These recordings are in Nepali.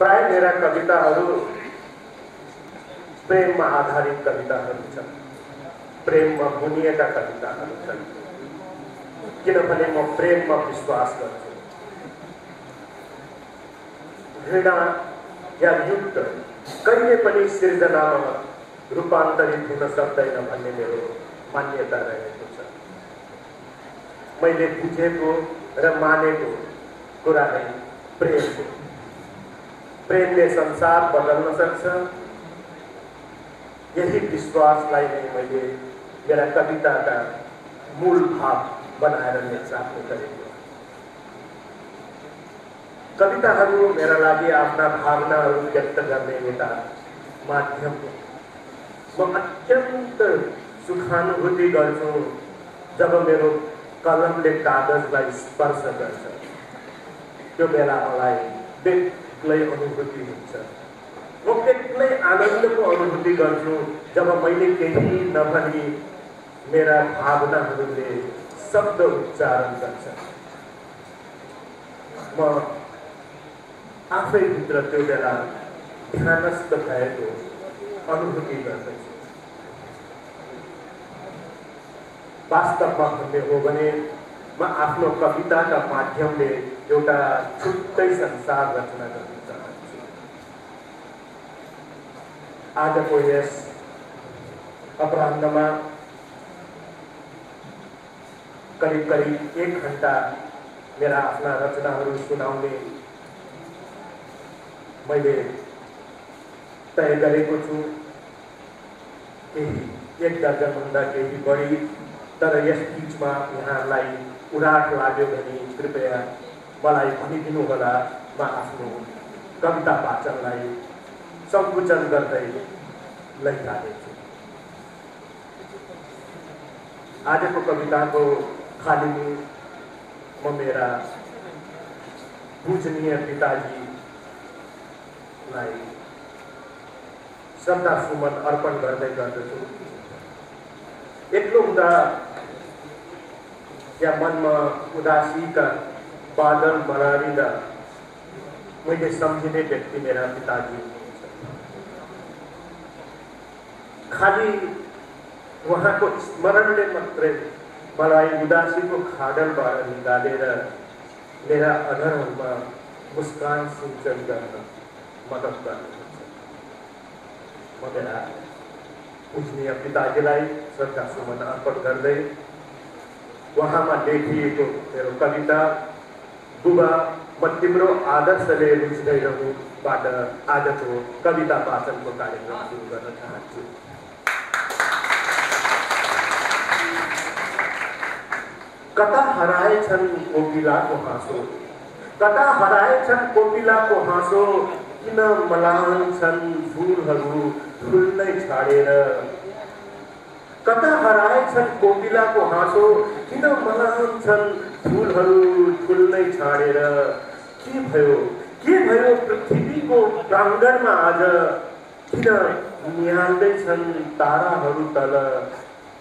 प्राय मेरा कविताहरू प्रेममा आधारित कविताहरू छन्। प्रेममा बुनिएका कविताहरू छन्। किनभने म प्रेममा विश्वास गर्छु। घृणा या युद्ध कहिले पनि सिर्जनामा रूपान्तरित हुन सक्दैन भन्ने मेरो मान्यता रहेको छ। मैले बुझेको र मानेको कुरा नै प्रेम हो। प्रेमले संसार बदल्न सक्छ यही विश्वासलाई नै मैले मेरा कविताका मूल भाव बनाएर निर्चाप्ने गरेको कविताहरू मेरा लागि आफ्ना भावनाहरू व्यक्त गर्ने एउटा माध्यम हो। म अत्यन्त सुखानुभूति गर्छु जब मेरो कलमले कागजलाई स्पर्श गर्छ। त्यो बेला मलाई बेग्लै अनुभूति हुन्छ। म बेग्लै आनन्दको अनुभूति गर्छु जब मैले केही नभनी मेरा भावनाहरूले शब्द उच्चारण गर्छ। म आफैभित्र त्यो बेला ध्यानस्थ भएको अनुभूति गर्दछु। वास्तवमा भन्ने हो भने म आफ्नो कविताका माध्यमले एउटा छुट्टै संसार रचना गर्न चाहन्छु आजको यस अपराह्नमा करिब करिब एक घन्टा मेरा आफ्ना रचनाहरू सुनाउने मैले तय गरेको छु। केही एक दर्जनभन्दा केही बढी तर यस बिचमा यहाँलाई उराट लाग्यो भने कृपया मलाई भनिदिनु होला म आफ्नो कविता वाचनलाई सङ्कुचन गर्दै लैजानेछु आजको कविताको थालिनी म मेरा पूजनीय पिताजीलाई श्रद्धा सुमन अर्पण गर्दै गर्दछु एक्लो हुँदा या मनमा उदासीका बादल बढारिँदा मैले समझने व्यक्ति मेरा पिताजी। खाली खालि उहाँको स्मरणले मात्रै मलाई उदासीको खाडलबाट निकालेर मेरा अधरहरूमा मुस्कान सिंचन गर्न मद्दत गर्नुहुन्छ म मेरा पूजनीय पिताजीलाई श्रद्धा सुमन अर्पण गर्दै उहाँमा लेखिएको मेरो कविता बुबा म तिम्रो आदर्शले रुच्दै रहनुबाट आजको कविता वाचनको कार्यक्रम सुरु गर्न चाहन्छु कता हराएछन् कोपिलाको हाँसो कता हराएछन् कोपिलाको हाँसो किन मलाउँछन् फुलहरू फुल्नै छाडेर कता हराएछन् कोपिलाको हाँसो किन मलाउँछन् फुलहरू फुल्नै छाडेर? के भयो? के भयो पृथ्वीको प्राङ्गणमा आज? किन निहाल्दैछन् ताराहरू तल?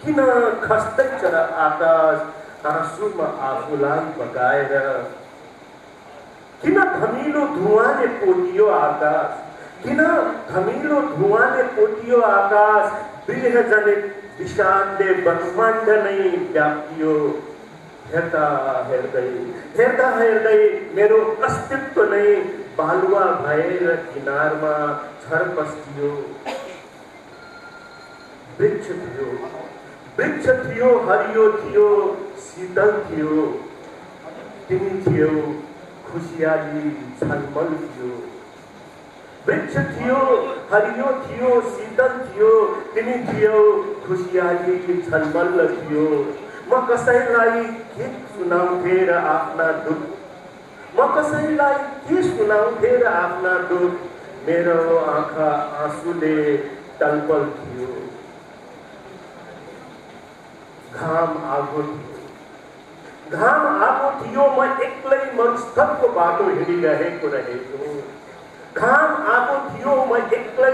किन खस्दैछ आकाश आँसुमा आफूलाई बगाएर? किन धमिलो धुवाले पोटियो आकाश? किन धमिलो धुवाले पोटियो आकाश? गृहजनित विषादले ब्रह्माण्ड नै व्यापियो हेर्दा हेर्दै हेर्दा हेर्दै मेरो अस्तित्व नै बालुवा भएर किनारमा छरपस्टियो वृक्ष थियो वृक्ष थियो हरियो थियो शीतल थियो तिमी थियो खुसियाली छलमल थियो वृक्ष थियो हरियो थियो शीतल थियो तिमी थियो खुसियाली छलमल थियो म कसैलाई के सुनाउँथे र आफ्ना दुख। म कसैलाई के सुनाउँथे र आफ्ना दुख। मेरो आँखा आँसुले टलपल थियो। घाम आगो थियो। घाम आगो थियो म एक्लै मरुस्थलको बाटो हिँडिरहेको रहेछु। घाम आगो थियो म एक्लै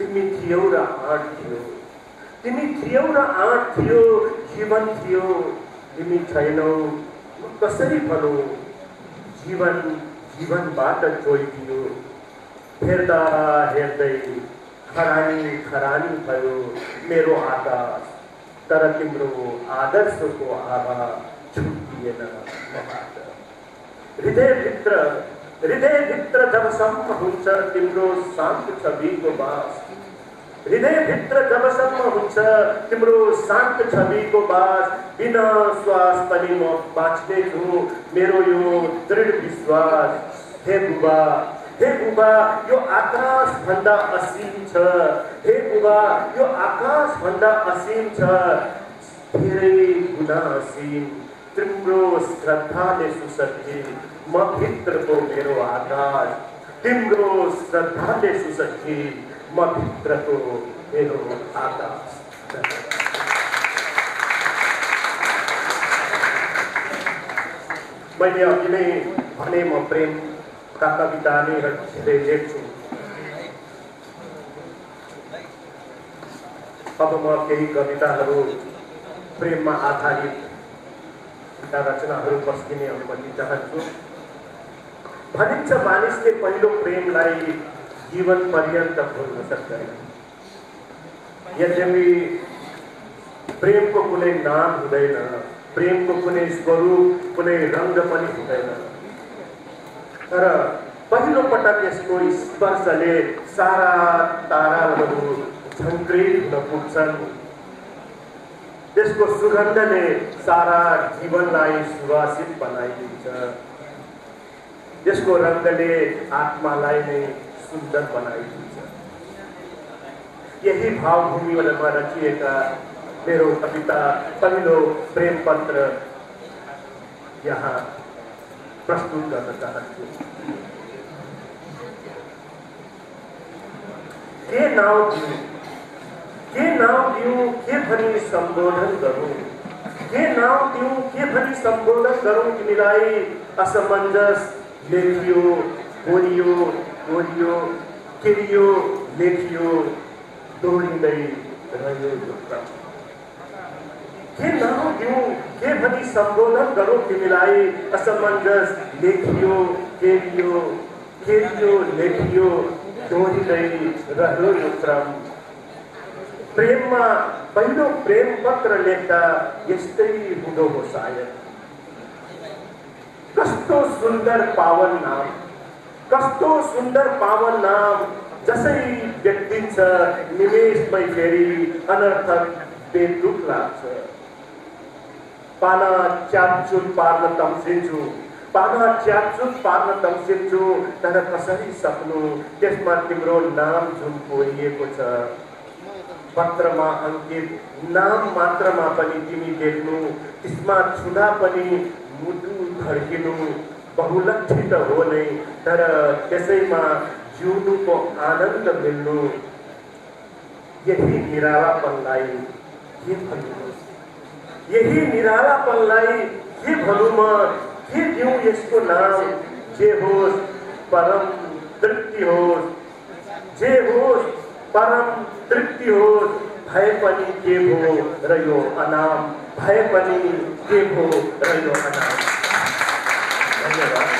तिमी थियौ र आँट थियो। तिमी थियौ र आँट थियो जीवन थियो तिमी छैनौ कसरी भनौँ? जीवन जीवनबाट जोइदियो। हेर्दा हेर्दै खरानी खरानी भयो मेरो आकाश तर तिम्रो आदर्शको आवाज छुटिएन मबाट। हृदयभित्र हृदयभित्र जबसम्म हुन्छ तिम्रो शान्त छविको बास। हृदयभित्र जबसम्म हुन्छ तिम्रो शान्त छविको बास। बिना श्वास पनि म बाँच्नेछु मेरो यो दृढ विश्वास। हे बुबा हे बुबा यो आकाश भन्दा असीम छ। हे बुबा यो आकाश भन्दा असीम छ। धेरै गुना असीम तिम्रो श्रद्धाले सुसज्जी म भित्रको मेरो आकाश तिम्रो श्रद्धाले सुसज्जी म भित्रको मेरो आकाश मैले अघि नै भने म प्रेम का कविता नै धेरै लेख्छु। अब म केही कविताहरू प्रेममा आधारित रचनाहरू पस्किने अनुमति चाहन्छु। भनिन्छ मानिसले पहिलो प्रेमलाई जीवन पर्यन्त भुल्न सक्दैन। यद्यपि प्रेमको कुनै नाम हुँदैन प्रेमको कुनै स्वरूप कुनै रङ्ग पनि हुँदैन। तर पहिलो पटक यसको स्पर्शले सारा ताराहरू झङ्कृत हुन पुग्छन्। त्यसको सुगन्धले सारा जीवनलाई सुवासित बनाइदिन्छ। त्यसको रङ्गले आत्मालाई नै सुन्दर बनाइदिन्छ यही भावभूमिमा रचिएका मेरो कविता पहिलो प्रेम पत्र यहाँ प्रस्तुत गर्न चाहन्छु के नाउँ दिउँ के नाउँ दिउँ के भनी सम्बोधन गरौँ के नाउँ दिउँ के भनी सम्बोधन गरौँ तिमीलाई असमञ्जस लेखियो, बोलियो बोलियो किरियो लेखियो दौड़ींदई रहियो युक्ता ये ना हो क्यों ये भली संबोधन करो कि मिलाए असमंजस, लेखियो केरियो केरियो लेखियो दौड़ींदई रहियो प्रेम પ્રેમમાં પહેલો प्रेम पत्र લેતા એ हुदो हो सायद। कस्तो सुन्दर पावन नाम? कस्तो सुन्दर पावन नाम? जसै व्यक्तिन्छ निमेषमै फेरि अनर्थक बेदुख लाग्छ। पाना च्यापचुप पार्न तम्सिन्छु। पाना च्यापचुप पार्न तम्सिन्छु। तर कसरी सक्नु? त्यसमा तिम्रो नाम जुन कोरिएको छ। पत्रमा अङ्कित नाम मात्रमा पनि तिमी देख्नु। त्यसमा छुँदा पनि मुटु धर्किनु बहुलक्षित हो नै तर त्यसैमा जिउनुको आनन्द मिल्नु यही निरालापनलाई के भन्नु यही निरालापनलाई के भनौँ म। के दिउँ यसको नाम, जे होस् परम तृप्ति होस् जे होस् परम तृप्ति होस् भय पनी के भो रयो अनाम। भय पनी के भो रयो अनाम। धन्यवाद।